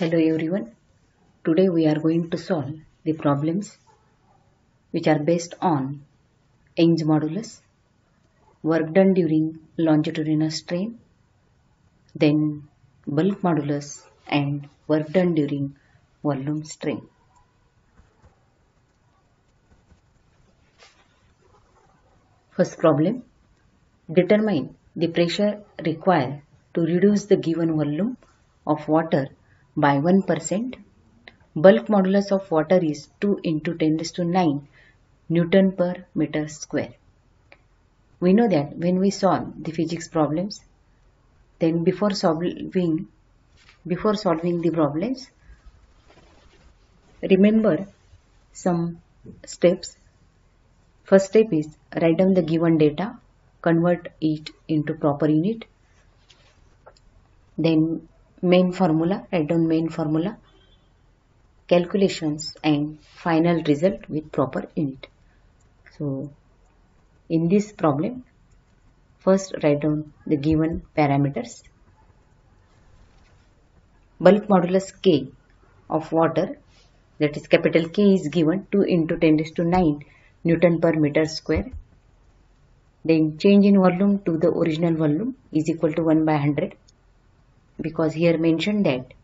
Hello everyone. Today we are going to solve the problems which are based on Young's modulus, work done during longitudinal strain, then bulk modulus and work done during volume strain. First problem. Determine the pressure required to reduce the given volume of water by 1%. Bulk modulus of water is 2 into 10 raised to 9 Newton per meter square. We know that when we solve the physics problems, then before solving before solving the problems, remember some steps. First step is write down the given data, convert it into proper unit. Then main formula, write down main formula, calculations and final result with proper unit. So in this problem, first write down the given parameters. Bulk modulus K of water that is capital K is given 2 into 10 raised to 9 Newton per meter square. Then change in volume to the original volume is equal to 1 by 100 because here mentioned that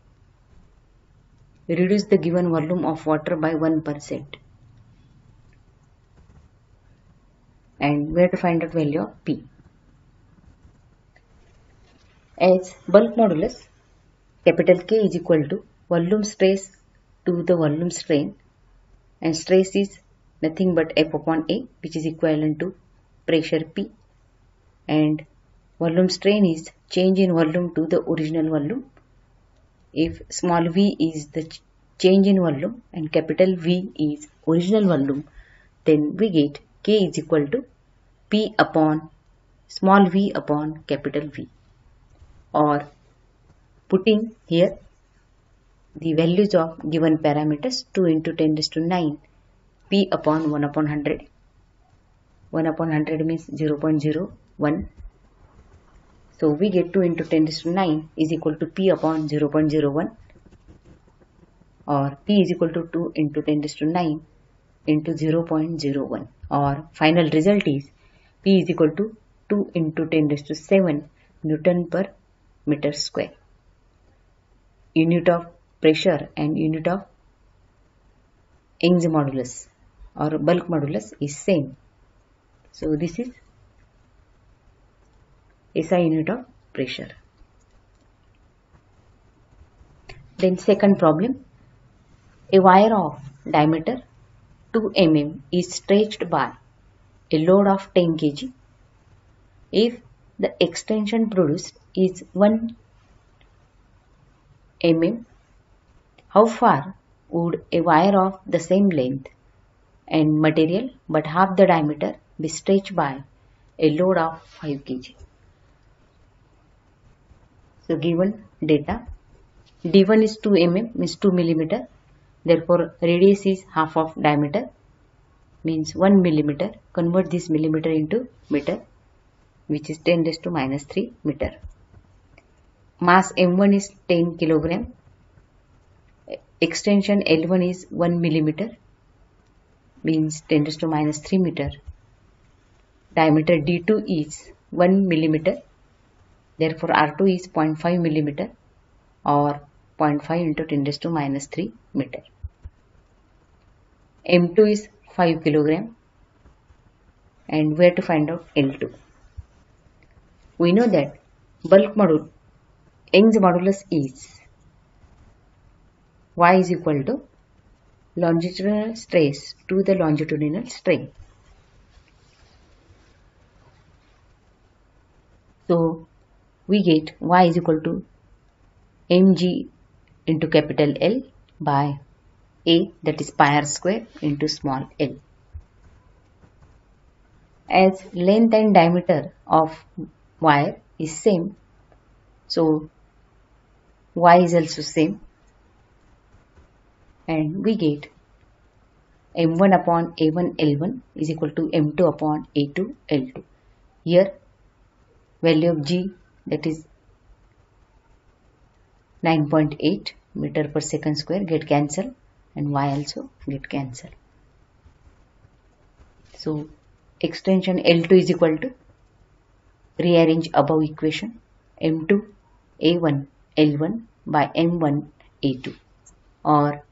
reduce the given volume of water by 1% and where to find out value of P. As bulk modulus capital K is equal to volume stress to the volume strain and stress is nothing but F upon A which is equivalent to pressure P and volume strain is change in volume to the original volume. If small v is the change in volume and capital V is original volume then we get K is equal to P upon small v upon capital V. Or putting here the values of given parameters 2 into 10 raised to 9 p upon 1 upon 100 1 upon 100 means 0 0.01 so we get 2 into 10 raised to 9 is equal to p upon 0 0.01 or p is equal to 2 into 10 raised to 9 into 0 0.01 or final result is p is equal to 2 into 10 raised to 7 Newton per meter square. Unit of pressure and unit of Young's modulus or bulk modulus is same. So this is SI unit of pressure. Then second problem, a wire of diameter 2 mm is stretched by a load of 10 kg. If the extension produced is 1 mm, how far would a wire of the same length and material but half the diameter be stretched by a load of 5 kg? So given data, d1 is 2 mm means 2 millimeter. Therefore radius is half of diameter means 1 millimeter. Convert this millimeter into meter which is 10 raised to minus 3 meter. Mass m1 is 10 kilogram. Extension L1 is 1 millimeter means 10 raised to minus 3 meter. Diameter D2 is 1 millimeter Therefore, R2 is 0.5 millimeter or 0.5 into 10 raised to minus 3 meter. M2 is 5 kilogram and where to find out L2. We know that bulk module Young's modulus is Y is equal to longitudinal stress to the longitudinal strain. So we get y is equal to mg into capital L by a that is pi r square into small l. As length and diameter of wire is same, so y is also same and we get m1 upon a1 l1 is equal to m2 upon a2 l2. Here value of g that is 9.8 meter per second square get cancelled and y also get cancelled. So extension L2 is equal to rearrange above equation M2 A1 L1 by M1 A2 or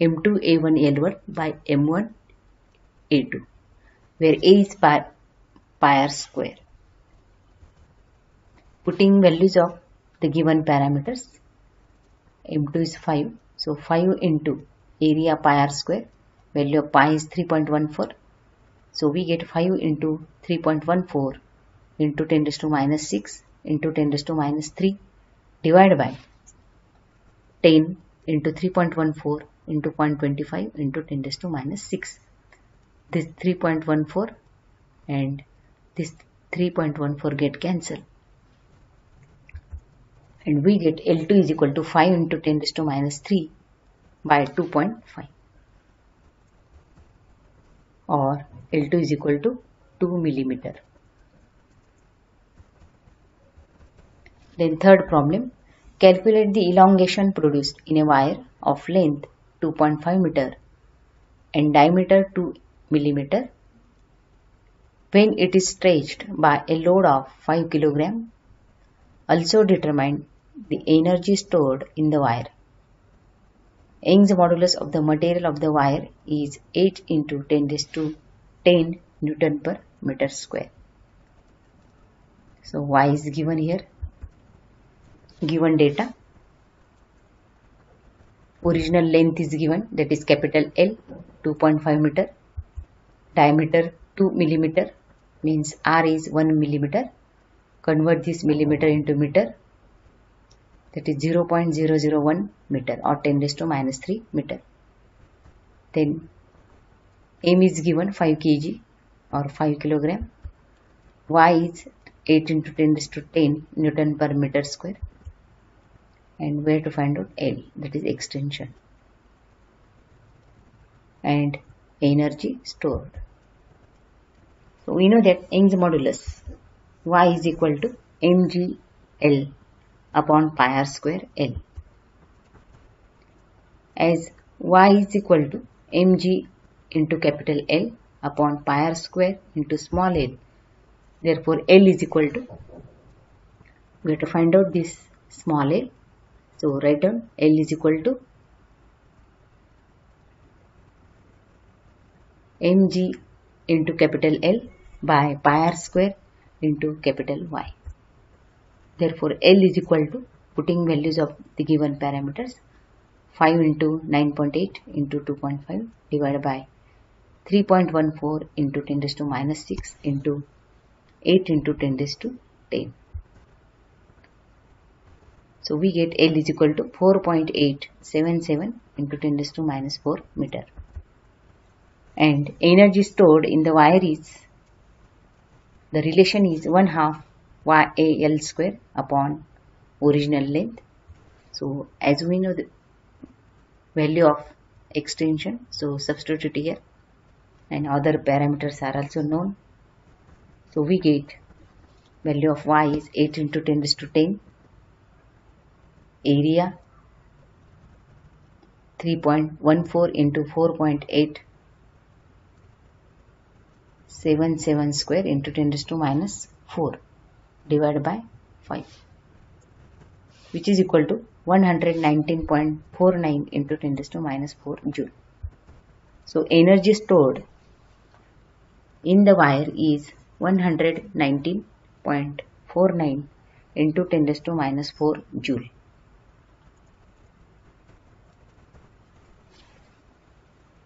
M2 A1 L1 by M1 A2 where A is pi, pi r square. Putting values of the given parameters m2 is 5 so 5 into area pi r square value of pi is 3.14 so we get 5 into 3.14 into 10 to minus 6 into 10 to minus 3 divided by 10 into 3.14 into 0.25 into 10 to minus 6 this 3.14 and this 3.14 get cancelled and we get L2 is equal to 5 into 10 raised to minus 3 by 2.5 or L2 is equal to 2 millimeter. Then third problem, calculate the elongation produced in a wire of length 2.5 meter and diameter 2 millimeter when it is stretched by a load of 5 kg. Also determine the energy stored in the wire. Young's modulus of the material of the wire is 8 into 10 to 10 Newton per meter square. So Y is given here. Given data. Original length is given that is capital L 2.5 meter. Diameter 2 millimeter means R is 1 millimeter. Convert this millimeter into meter that is 0.001 meter or 10 raised to minus 3 meter. Then M is given 5 kg or 5 kilogram. Y is 8 into 10 raised to 10 Newton per meter square. And where to find out L that is extension. And energy stored. So we know that Young's modulus Y is equal to mgl upon pi r square L. As y is equal to mg into capital L upon pi r square into small l. Therefore, L is equal to, we have to find out this small l. So, write down L is equal to mg into capital L by pi r square into capital Y. Therefore, L is equal to putting values of the given parameters 5 into 9.8 into 2.5 divided by 3.14 into 10 raised to minus 6 into 8 into 10 raised to 10. So we get L is equal to 4.877 into 10 raised to minus 4 meter. And energy stored in the wire is, the relation is 1 half YAL square upon original length. So as we know the value of extension, so substitute here and other parameters are also known. So we get value of y is 8 into 10 raised to 10 area 3.14 into 4.8 77 square into 10 raised to minus 4 divided by 5 which is equal to 119.49 into 10 to minus 4 joule. So energy stored in the wire is 119.49 into 10 to minus 4 joule.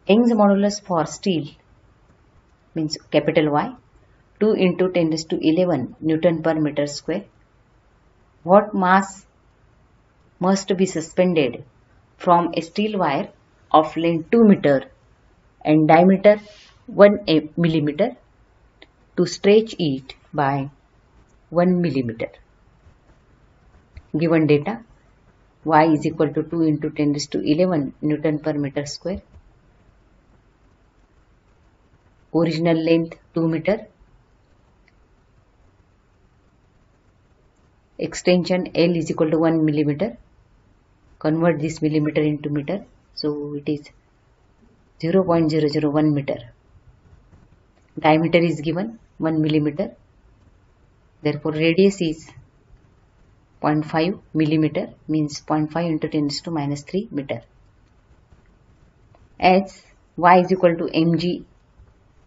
Young's modulus for steel means capital Y 2 into 10 raised to 11 Newton per meter square. What mass must be suspended from a steel wire of length 2 meter and diameter 1 millimeter to stretch it by 1 millimeter. Given data y is equal to 2 into 10 raised to 11 Newton per meter square. Original length 2 meter extension L is equal to 1 millimeter. Convert this millimeter into meter. So it is 0.001 meter. Diameter is given 1 millimeter. Therefore radius is 0.5 millimeter means 0.5 into 10 to minus 3 meter. As y is equal to mg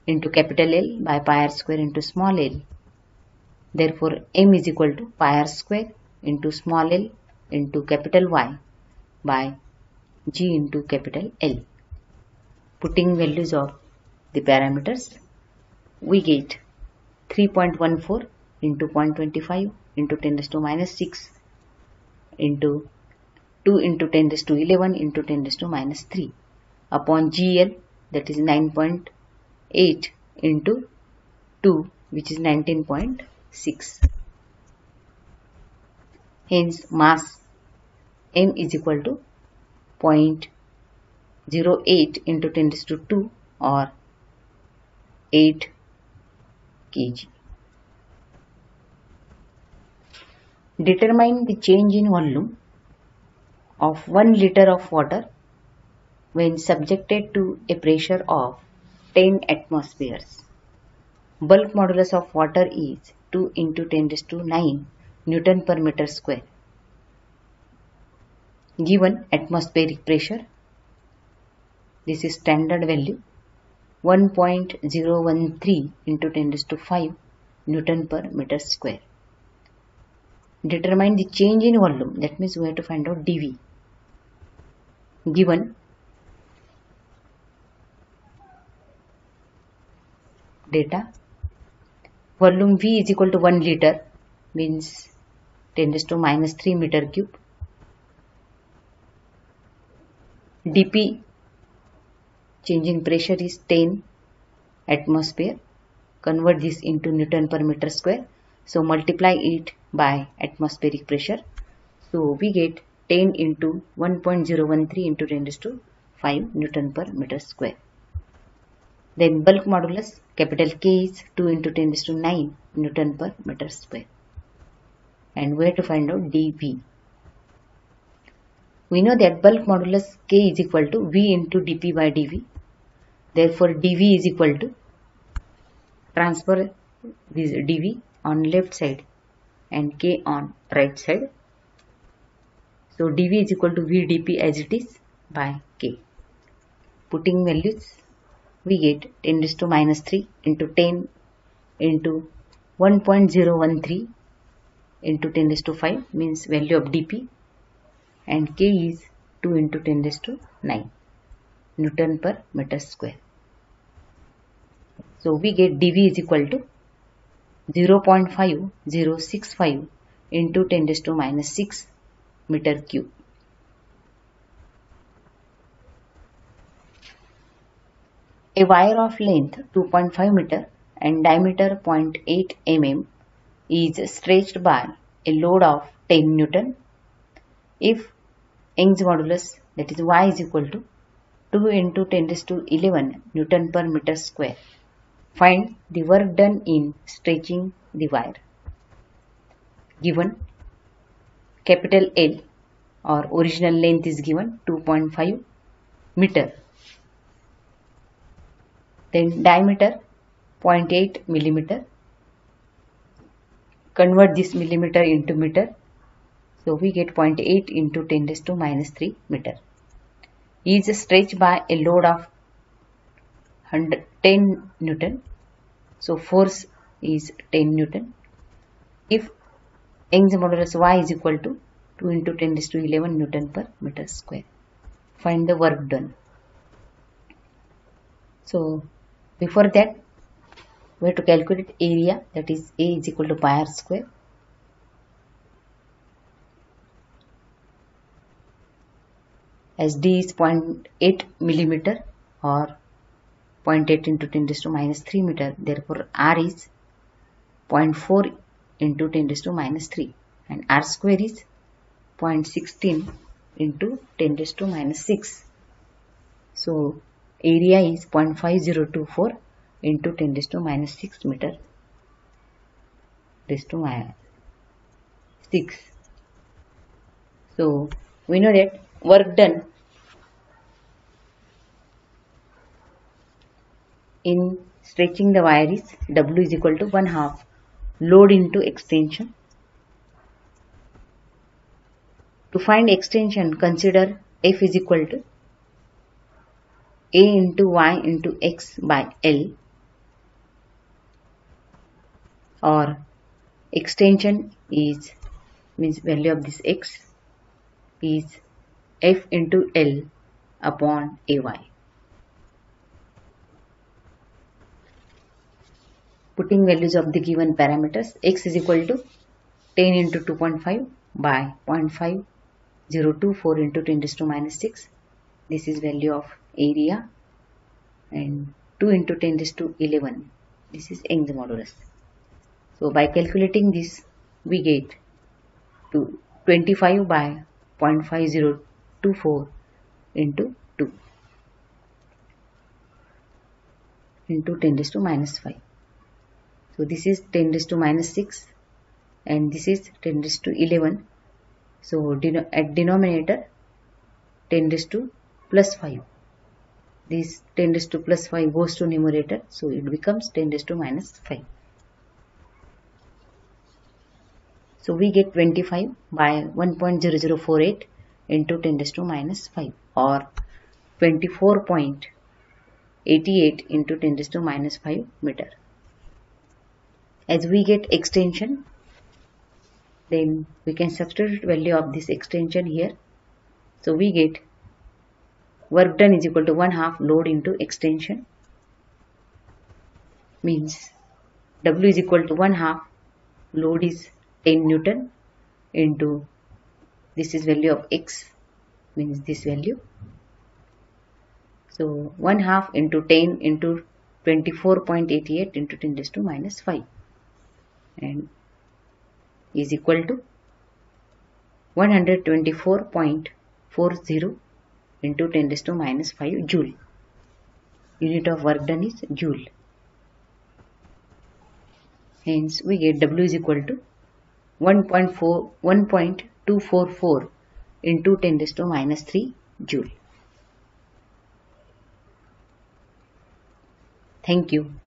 into capital L by pi r square into small l therefore m is equal to pi r square into small l into capital Y by g into capital L. Putting values of the parameters we get 3.14 into 0.25 into 10 raised to minus 6 into 2 into 10 raised to 11 into 10 raised to minus 3 upon GL that is 9.8 into 2 which is 19.6 hence mass m is equal to 0.08 into 10 raised to 2 or 8 kg. Determine the change in volume of 1 liter of water when subjected to a pressure of 10 atmospheres. Bulk modulus of water is 2 into 10 raised to 9 Newton per meter square. Given atmospheric pressure, this is standard value 1.013 into 10 raised to 5 Newton per meter square. Determine the change in volume. That means we have to find out dV. Given data volume V is equal to 1 liter means 10 raised to minus 3 meter cube. dP change in pressure is 10 atmosphere convert this into newton per meter square so multiply it by atmospheric pressure. So we get 10 into 1.013 into 10 raised to 5 Newton per meter square. Then bulk modulus capital K is 2 into 10 raised to 9 Newton per meter square. And we have to find out dV. We know that bulk modulus K is equal to V into dP by dV. Therefore dV is equal to transfer this dV on left side and k on right side. So dV is equal to VdP as it is by k. Putting values we get 10 raised to minus 3 into 10 into 1.013 into 10 raised to 5 means value of dP and k is 2 into 10 raised to 9 Newton per meter square. So we get dV is equal to 0.5065 into 10 raised to minus 6 meter cube. A wire of length 2.5 meter and diameter 0.8 mm is stretched by a load of 10 Newton if Young's modulus that is y is equal to 2 into 10 raised to 11 Newton per meter square Find the work done in stretching the wire. Given capital L or original length is given 2.5 meter. Then diameter 0.8 millimeter. Convert this millimeter into meter. So we get 0.8 into 10 raised to minus 3 meter. Is stretched by a load of 10 Newton. So force is 10 Newton. If Young's modulus Y is equal to 2 into 10 raised to 11 Newton per meter square. Find the work done. So before that we have to calculate area that is A is equal to pi r square. As D is 0.8 millimeter or 0.8 into 10 raised to minus 3 meter. Therefore, R is 0.4 into 10 raised to minus 3 and R square is 0.16 into 10 raised to minus 6. So, area is 0.5024 into 10 raised to minus 6 meter raised to minus 6. So, we know that work done in stretching the wire is W is equal to 1 half load into extension. To find extension, consider F is equal to A into Y into X by L or extension is means value of this X is F into L upon AY. putting values of the given parameters x is equal to 10 into 2.5 by 0.5024 into 10 to minus 6 this is value of area and 2 into 10 is to 11 this is Young's modulus so by calculating this we get to 25 by 0.5024 into 2 into 10 to minus 5 so this is 10 raised to minus 6 and this is 10 raised to 11. So at denominator 10 raised to plus 5. This 10 raised to plus 5 goes to numerator. So it becomes 10 raised to minus 5. So we get 25 by 1.0048 into 10 raised to minus 5 or 24.88 into 10 raised to minus 5 meter as we get extension then we can substitute value of this extension here so we get work done is equal to 1 half load into extension. Means W is equal to 1 half load is 10 Newton into this is value of X means this value. So 1 half into 10 into 24.88 into 10 raised to minus 5 and is equal to 124.40 into 10 raised to minus 5 joule. Unit of work done is joule. Hence, we get W is equal to 1.4 1.244 into 10 raised to minus 3 joule. Thank you.